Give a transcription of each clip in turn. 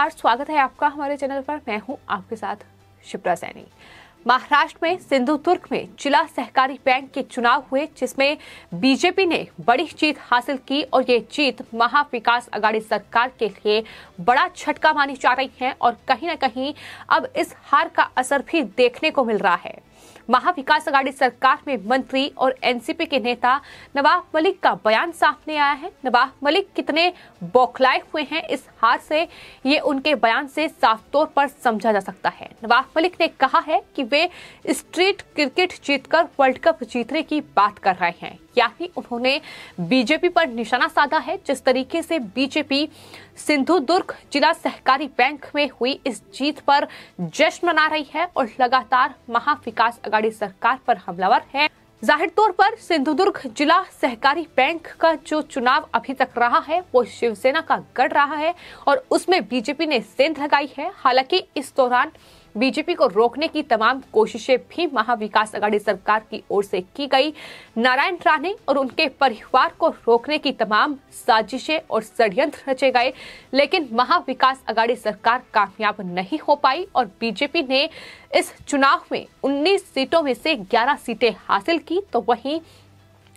नमस्कार, स्वागत है आपका हमारे चैनल पर। मैं हूँ आपके साथ शिप्रा सैनी। महाराष्ट्र में सिंधुदुर्ग में जिला सहकारी बैंक के चुनाव हुए, जिसमें बीजेपी ने बड़ी जीत हासिल की और ये जीत महाविकास अगाड़ी सरकार के लिए बड़ा झटका मानी जा रही है और कहीं ना कहीं अब इस हार का असर भी देखने को मिल रहा है। महाविकास अगाड़ी सरकार में मंत्री और एनसीपी के नेता नवाब मलिक का बयान सामने आया है। नवाब मलिक कितने बौखलाए हुए हैं, इस हार से ये उनके बयान से साफ़ तौर पर समझा जा सकता है। नवाब मलिक ने कहा है कि वे स्ट्रीट क्रिकेट जीतकर वर्ल्ड कप जीतने की बात कर रहे हैं। यानी उन्होंने बीजेपी पर निशाना साधा है, जिस तरीके से बीजेपी सिंधुदुर्ग जिला सहकारी बैंक में हुई इस जीत पर जश्न मना रही है और लगातार महाविकास अगाड़ी सरकार पर हमलावर है। ज़ाहिर तौर पर सिंधुदुर्ग जिला सहकारी बैंक का जो चुनाव अभी तक रहा है, वो शिवसेना का गढ़ रहा है और उसमें बीजेपी ने सेंध लगाई है। हालाँकि इस दौरान बीजेपी को रोकने की तमाम कोशिशें भी महाविकास अघाड़ी सरकार की ओर से की गई। नारायण राणे और उनके परिवार को रोकने की तमाम साजिशें और षड्यंत्र रचे गए, लेकिन महाविकास अघाड़ी सरकार कामयाब नहीं हो पाई और बीजेपी ने इस चुनाव में 19 सीटों में से 11 सीटें हासिल की तो वहीं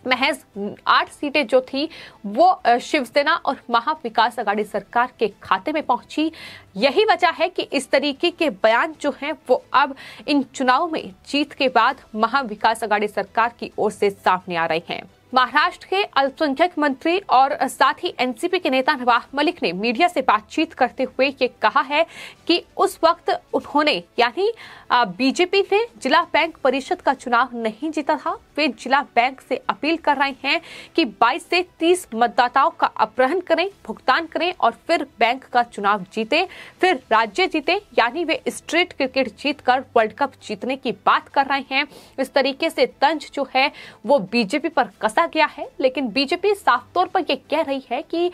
महज आठ सीटें जो थी, वो शिवसेना और महाविकास अघाड़ी सरकार के खाते में पहुँची। यही वजह है कि इस तरीके के बयान जो हैं, वो अब इन चुनाव में जीत के बाद महाविकास अघाड़ी सरकार की ओर से सामने आ रहे हैं। महाराष्ट्र के अल्पसंख्यक मंत्री और साथ ही एनसीपी के नेता नवाब मलिक ने मीडिया से बातचीत करते हुए ये कहा है कि उस वक्त उन्होंने, यानी बीजेपी ने जिला बैंक परिषद का चुनाव नहीं जीता था। वे जिला बैंक से अपील कर रहे हैं कि 22 से 30 मतदाताओं का अपहरण करें, भुगतान करें और फिर बैंक का चुनाव जीते, फिर राज्य जीते, यानी वे स्ट्रीट क्रिकेट जीतकर वर्ल्ड कप जीतने की बात कर रहे हैं। इस तरीके से तंज जो है, वो बीजेपी पर कसा किया गया है, लेकिन बीजेपी साफ़ तौर पर यह कह रही है कि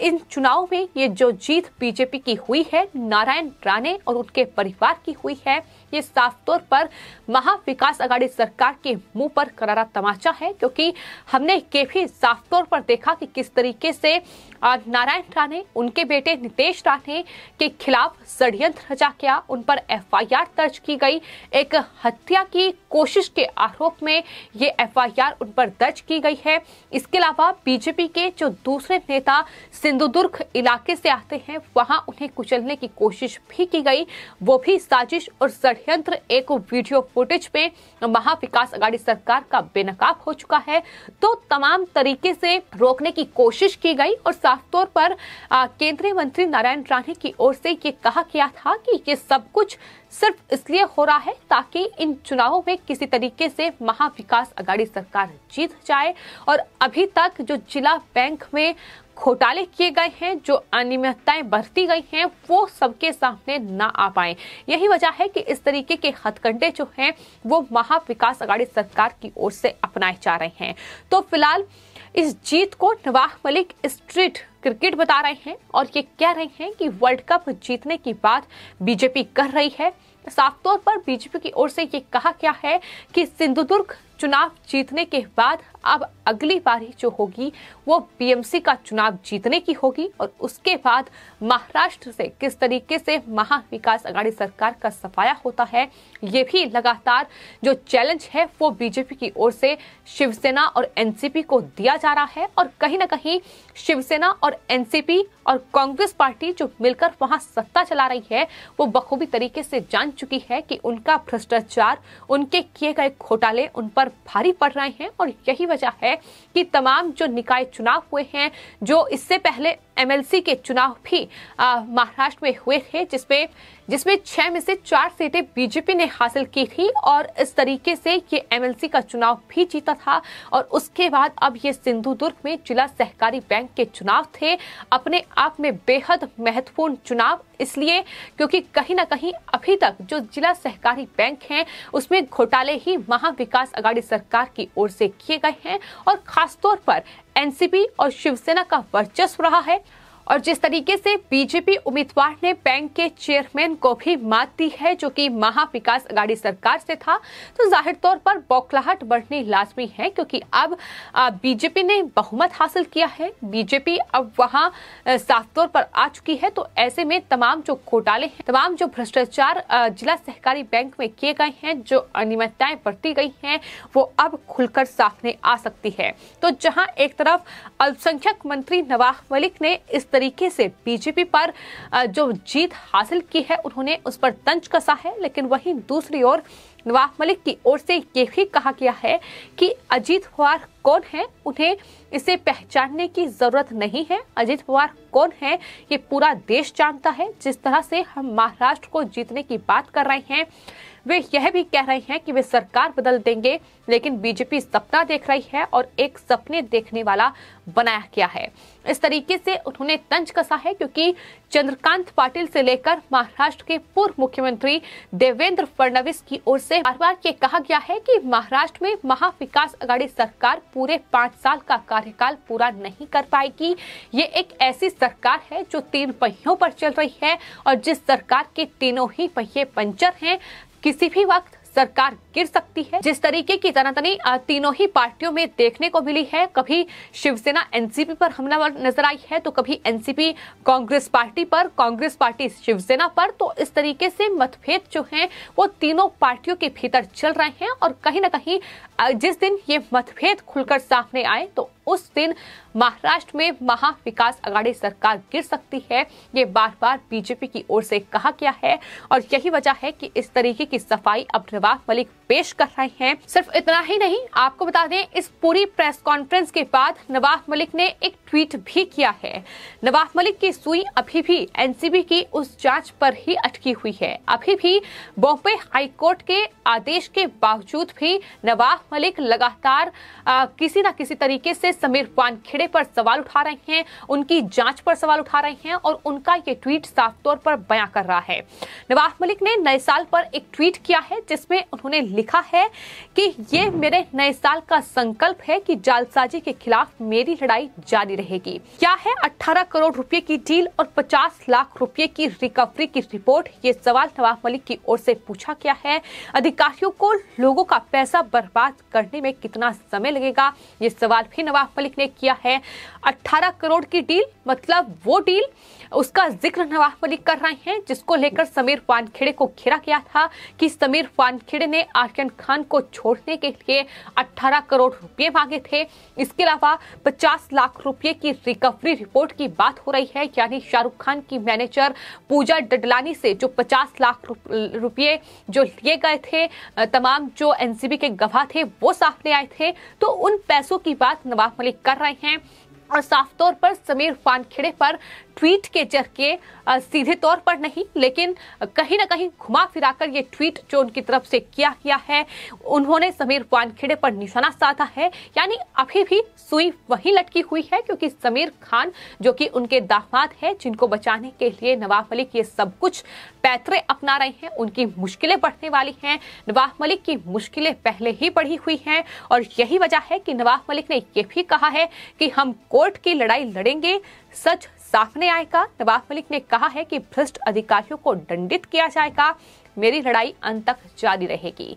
इन चुनाव में ये जो जीत बीजेपी की हुई है, नारायण राणे और उनके परिवार की हुई है, ये साफ़ तौर पर महाविकास अघाड़ी सरकार के मुँह पर करारा तमाचा है, क्योंकि हमने के भी साफ़ तौर पर देखा कि किस तरीके से नारायण राणे, उनके बेटे नितेश राणे के खिलाफ षड्यंत्र रचा गया। उन पर एफआईआर दर्ज की गई। एक हत्या की कोशिश के आरोप में ये एफआईआर उन पर दर्ज की गई है। इसके अलावा बीजेपी के जो दूसरे नेता सिंधुदुर्ग इलाके से आते हैं, वहाँ उन्हें कुचलने की कोशिश भी की गई। वो भी साजिश और षड्यंत्र एक वीडियो फुटेज में महाविकास अगाड़ी सरकार का बेनकाब हो चुका है। तो तमाम तरीके से रोकने की कोशिश की गई और साफ़ तौर पर केंद्रीय मंत्री नारायण राणे की ओर से ये कहा गया था कि ये सब कुछ सिर्फ़ इसलिए हो रहा है ताकि इन चुनावों में किसी तरीके से महाविकास अगाड़ी सरकार जीत जाए और अभी तक जो जिला बैंक में घोटाले किए गए हैं, जो अनियमितताएँ बरती गई हैं, वो सबके सामने ना आ पाए। यही वजह है कि इस तरीके के हथकंडे जो हैं, वो महाविकास अगाड़ी सरकार की ओर से अपनाए जा रहे हैं। तो फ़िलहाल इस जीत को नवाह मलिक स्ट्रीट क्रिकेट बता रहे हैं और ये कह रहे हैं कि वर्ल्ड कप जीतने की बात बीजेपी कर रही है। साफ़ तौर पर बीजेपी की ओर से ये कहा गया है कि सिंधुदुर्ग चुनाव जीतने के बाद अब अगली बारी जो होगी, वो बीएमसी का चुनाव जीतने की होगी और उसके बाद महाराष्ट्र से किस तरीके से महाविकास अघाड़ी सरकार का सफाया होता है, ये भी लगातार जो चैलेंज है, वो बीजेपी की ओर से शिवसेना और एनसीपी को दिया जा रहा है और कहीं ना कहीं शिवसेना और एनसीपी और कांग्रेस पार्टी जो मिलकर वहाँ सत्ता चला रही है, वो बखूबी तरीके से जान चुकी है कि उनका भ्रष्टाचार, उनके किए गए घोटाले, उन पर भारी पड़ रहे हैं और यही वजह है कि तमाम जो निकाय चुनाव हुए हैं, जो इससे पहले एमएलसी के चुनाव भी महाराष्ट्र में हुए थे, जिसमें जिसमें छह में से चार सीटें बीजेपी ने हासिल की थी और इस तरीके से ये एमएलसी का चुनाव भी जीता था और उसके बाद अब ये सिंधु दुर्ग में जिला सहकारी बैंक के चुनाव थे। अपने आप में बेहद महत्वपूर्ण चुनाव इसलिए क्योंकि कहीं ना कहीं अभी तक जो जिला सहकारी बैंक हैं, उसमें घोटाले ही महाविकास अगाड़ी सरकार की ओर से किए गए हैं और खासतौर पर एनसीपी और शिवसेना का वर्चस्व रहा है। और जिस तरीके से बीजेपी उम्मीदवार ने बैंक के चेयरमैन को भी मात दी है, जो कि महाविकास अगाड़ी सरकार से था तो ज़ाहिर तौर पर बौखलाहट बढ़नी लाजमी है, क्योंकि अब बीजेपी ने बहुमत हासिल किया है। बीजेपी अब वहाँ साफ़ तौर पर आ चुकी है तो ऐसे में तमाम जो घोटाले हैं, तमाम जो भ्रष्टाचार जिला सहकारी बैंक में किए गए हैं, जो अनियमितताएँ बरती गई हैं, वो अब खुलकर सामने आ सकती है। तो जहाँ एक तरफ़ अल्पसंख्यक मंत्री नवाब मलिक ने इस तरीके से बीजेपी पर जो जीत हासिल की है, उन्होंने उस पर तंज कसा है। लेकिन वहीं दूसरी ओर नवाब मलिक की ओर से ये भी कहा गया है कि अजीत पवार कौन है? उन्हें इसे पहचानने की ज़रूरत नहीं है। अजीत पवार कौन है? ये पूरा देश जानता है। जिस तरह से हम महाराष्ट्र को जीतने की बात कर रहे हैं, वे यह भी कह रहे हैं कि वे सरकार बदल देंगे, लेकिन बीजेपी सपना देख रही है और एक सपने देखने वाला बनाया गया है। इस तरीके से उन्होंने तंज कसा है, क्योंकि चंद्रकांत पाटिल से लेकर महाराष्ट्र के पूर्व मुख्यमंत्री देवेंद्र फडणवीस की ओर से बार बार ये कहा गया है कि महाराष्ट्र में महाविकास अगाड़ी सरकार पूरे पाँच साल का कार्यकाल पूरा नहीं कर पाएगी। ये एक ऐसी सरकार है जो तीन पहियों पर चल रही है और जिस सरकार के तीनों ही पहिए पंचर हैं, किसी भी वक्त सरकार गिर सकती है। जिस तरीके की तनातनी तीनों ही पार्टियों में देखने को मिली है, कभी शिवसेना एनसीपी पर हमलावर नज़र आई है तो कभी एनसीपी कांग्रेस पार्टी पर, कांग्रेस पार्टी शिवसेना पर तो इस तरीके से मतभेद जो है, वो तीनों पार्टियों के भीतर चल रहे हैं और कहीं ना कहीं जिस दिन ये मतभेद खुलकर सामने आए तो उस दिन महाराष्ट्र में महाविकास अगाड़ी सरकार गिर सकती है। ये बार बार बीजेपी की ओर से कहा गया है और यही वजह है कि इस तरीके की सफ़ाई अब नवाब मलिक पेश कर रहे हैं। सिर्फ़ इतना ही नहीं आपको बता दें इस पूरी प्रेस कॉन्फ्रेंस के बाद नवाब मलिक ने एक ट्वीट भी किया है। नवाब मलिक की सुई अभी भी एनसीबी की उस जाँच पर ही अटकी हुई है। अभी भी बॉम्बे हाईकोर्ट के आदेश के बावजूद भी नवाब मलिक लगातार आ, किसी न किसी तरीके से समीर वानखेड़े पर सवाल उठा रहे हैं उनकी जाँच पर सवाल उठा रहे हैं और उनका ये ट्वीट साफ़ तौर पर बयां कर रहा है। नवाब मलिक ने नए साल पर एक ट्वीट किया है जिसमें उन्होंने लिखा है कि ये मेरे नए साल का संकल्प है कि जालसाजी के खिलाफ मेरी लड़ाई जारी रहेगी। क्या है 18 करोड़ रुपए की डील और 50 लाख रुपए की रिकवरी की रिपोर्ट? ये सवाल नवाब मलिक की ओर से पूछा गया है। अधिकारियों को लोगों का पैसा बर्बाद करने में कितना समय लगेगा? ये सवाल भी नवाब मलिक ने किया है। 18 करोड़ की डील मतलब वो डील, उसका ज़िक्र नवाब मलिक कर रहे हैं, जिसको लेकर समीर वानखेड़े को घेरा गया था कि समीर वानखेड़े ने आर्यन खान को छोड़ने के लिए 18 करोड़ रुपए मांगे थे। इसके अलावा 50 लाख रुपए की रिकवरी रिपोर्ट की बात हो रही है, यानी शाहरुख खान की मैनेजर पूजा डडलानी से जो 50 लाख रुपए जो लिए गए थे तमाम जो एनसीबी के गवाह थे, वो सामने आए थे। तो उन पैसों की बात नवाब मलिक कर रहे हैं। और साफ़ तौर पर समीर फानखेड़े पर ट्वीट के ज़रिए सीधे तौर पर नहीं, लेकिन कहीं ना कहीं घुमा फिराकर ये ट्वीट जो उनकी तरफ़ से किया गया है, उन्होंने समीर वानखेड़े पर निशाना साधा है। यानी अभी भी सुई वही लटकी हुई है, क्योंकि समीर खान, जो कि उनके दामाद है, जिनको बचाने के लिए नवाब मलिक ये सब कुछ पैतरे अपना रहे हैं, उनकी मुश्किलें बढ़ने वाली हैं। नवाब मलिक की मुश्किलें पहले ही बढ़ी हुई हैं, और यही वजह है कि नवाब मलिक ने यह भी कहा है कि हम कोर्ट की लड़ाई लड़ेंगे, सच सामने आएगा। नवाब मलिक ने कहा है कि भ्रष्ट अधिकारियों को दंडित किया जाएगा। मेरी लड़ाई अंत तक जारी रहेगी।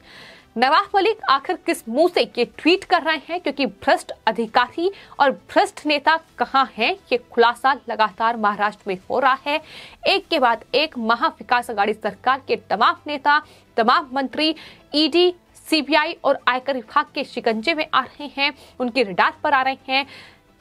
नवाब मलिक आखिर किस मुँह से ये ट्वीट कर रहे हैं? क्योंकि भ्रष्ट अधिकारी और भ्रष्ट नेता कहाँ हैं? ये खुलासा लगातार महाराष्ट्र में हो रहा है। एक के बाद एक महाविकास अगाड़ी सरकार के तमाम नेता, तमाम मंत्री ईडी सीबीआई और आयकर विभाग के शिकंजे में आ रहे हैं। उनकी रिडार पर आ रहे हैं।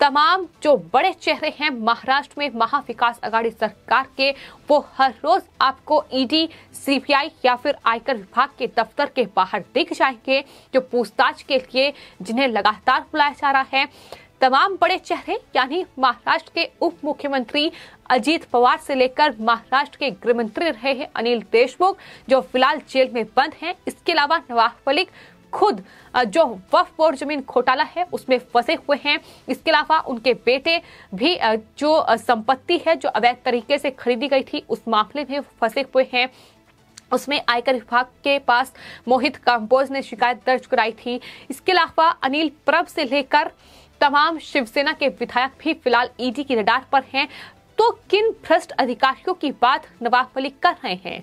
तमाम जो बड़े चेहरे हैं महाराष्ट्र में महाविकास अगाड़ी सरकार के, वो हर रोज आपको ईडी सीबीआई या फिर आयकर विभाग के दफ्तर के बाहर दिख जाएँगे, जो पूछताछ के लिए जिन्हें लगातार बुलाया जा रहा है। तमाम बड़े चेहरे, यानी महाराष्ट्र के उप मुख्यमंत्री अजीत पवार से लेकर महाराष्ट्र के गृह मंत्री रहे हैं अनिल देशमुख, जो फ़िलहाल जेल में बंद हैं। इसके अलावा नवाब मलिक खुद जो वफ बोर्ड ज़मीन घोटाला है, उसमें फंसे हुए हैं। इसके अलावा उनके बेटे भी जो संपत्ति है, जो अवैध तरीके से खरीदी गई थी, उस मामले में फंसे हुए हैं। उसमें आयकर विभाग के पास मोहित काम्बोज ने शिकायत दर्ज कराई थी। इसके अलावा अनिल प्रभ से लेकर तमाम शिवसेना के विधायक भी फ़िलहाल ईडी की रडार पर हैं। तो किन भ्रष्ट अधिकारियों की बात नवाब मलिक कर रहे हैं?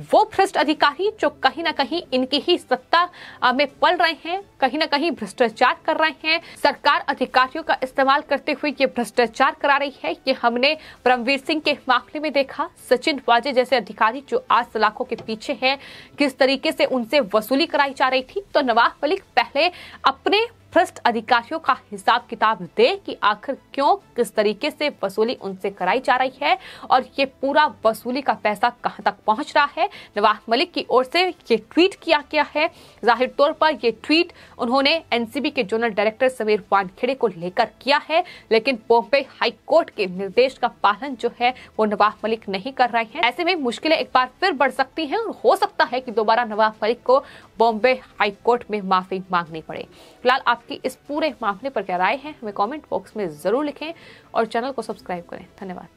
वो भ्रष्ट अधिकारी जो कहीं ना कहीं इनकी ही सत्ता में पल रहे हैं, कहीं ना कहीं भ्रष्टाचार कर रहे हैं। सरकार अधिकारियों का इस्तेमाल करते हुए ये भ्रष्टाचार करा रही है। ये हमने परमवीर सिंह के मामले में देखा। सचिन वाजे जैसे अधिकारी जो आज सलाखों के पीछे हैं, किस तरीके से उनसे वसूली कराई जा रही थी। तो नवाब मलिक पहले अपने भ्रष्ट अधिकारियों का हिसाब किताब दे कि आखिर क्यों, किस तरीके से वसूली उनसे कराई जा रही है और ये पूरा वसूली का पैसा कहाँ तक पहुँच रहा है। नवाज़ मलिक की ओर से ये ट्वीट किया गया है। ज़ाहिर तौर पर ये ट्वीट उन्होंने एनसीबी के जोनल डायरेक्टर समीर वानखेड़े को लेकर किया है, लेकिन बॉम्बे हाईकोर्ट के निर्देश का पालन जो है वो नवाज़ मलिक नहीं कर रहे हैं। ऐसे में मुश्किलें एक बार फिर बढ़ सकती हैं और हो सकता है कि दोबारा नवाज़ मलिक को बॉम्बे हाईकोर्ट में माफ़ी मांगनी पड़े। फ़िलहाल आपकी इस पूरे मामले पर क्या राय है, हमें कॉमेंट बॉक्स में ज़रूर लिखें और चैनल को सब्सक्राइब करें। धन्यवाद।